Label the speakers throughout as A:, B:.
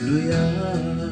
A: lui Iar.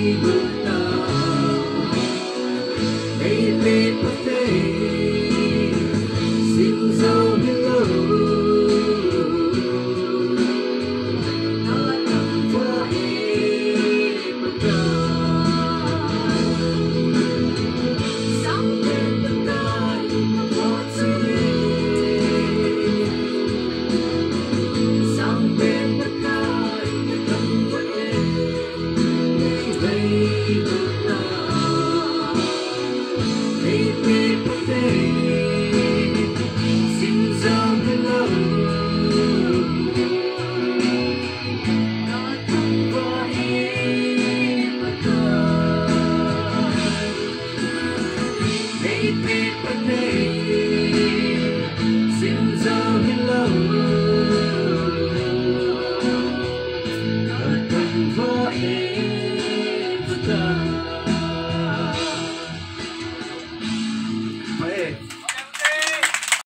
A: you.